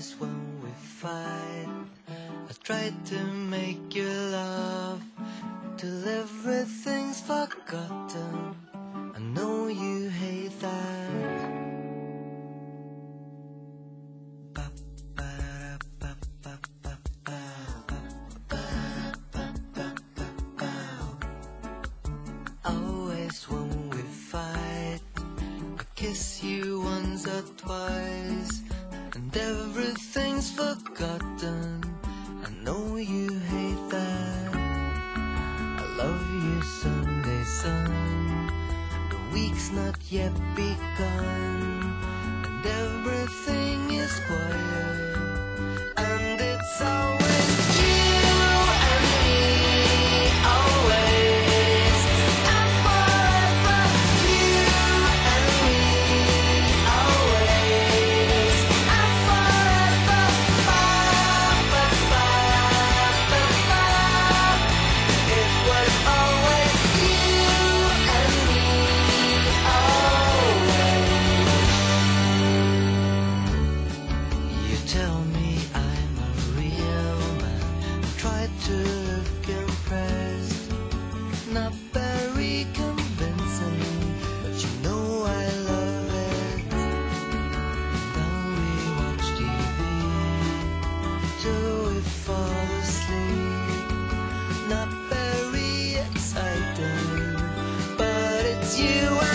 Always when we fight, I try to make you love till everything's forgotten. I know you hate that. Always when we fight, I kiss you once or twice, and everything's week's not yet begun, and everything is quiet. you